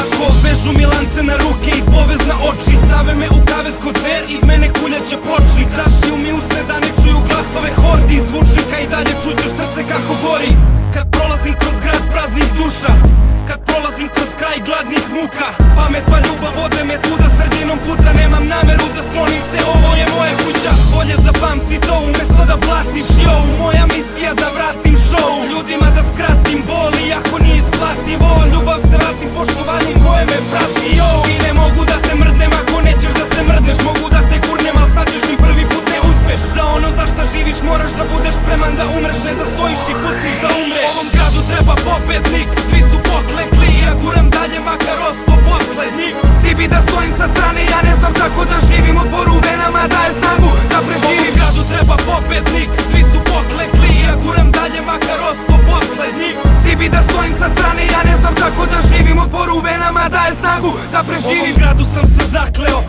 Ako vežu mi lance na ruke i povez na oči Stave me u kavez ko zver, iz mene kuljaće pločnik Zašiju mi usne da ne čuju glasove hordi Zvučnika i dalje čućeš srce kako gori. Kad prolazim kroz grad praznih duša Kad prolazim kroz kraj gladnih muka Pamet pa moraš da budeš spreman da umreš Ne da stojiš i pustiš da umre. Ovom gradu treba pobednik Svi su poklekli Ja guram dalje makar osto poslednji. Ti bi da stojim sa strane Ja ne znam kako da živim Otpor u venama daje snagu da preživim. Ovom gradu treba pobednik Svi su poklekli Ja guram dalje makar osto poslednji. Ti bi da stojim sa strane Ja ne znam kako da živim Otpor u venama daje snagu da preživim. Ovom gradu sam se zakleo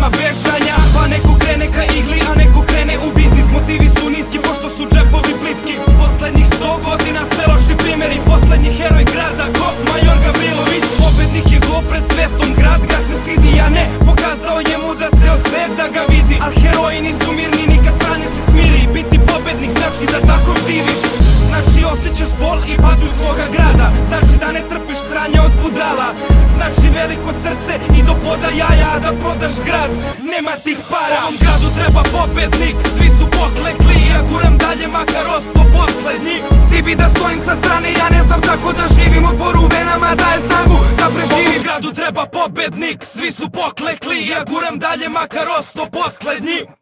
Nema bežanja. Pa neko krene ka igli A neko krene u biznis. Motivi su niski Pošto su džepovi plitki. Poslednjih sto godina Sve loši primjeri. Poslednji heroj grada Ko Major Gavrilović. Pobednik je go pred svetom. Grad ga se stidi Ja ne Pokazao je mu da ceo svet da ga vidi. Al heroji nisu mirni Nikad strane se smiri. Biti pobednik znači da tako živiš. Znači osjećaš bol i padu svoga grada. Znači da ne trpiš sranje od budala. Znači veliko poda jaja Da prodaš grad, nema tih para. Ovom gradu treba pobednik, svi su poklekli Ja guram dalje makar osto poslednji Ti bi da stojim sa strane, ja ne znam kako da živim. Otpor u venama daje snagu da preživim. Ovom gradu treba pobednik, svi su poklekli Ja guram dalje makar osto poslednji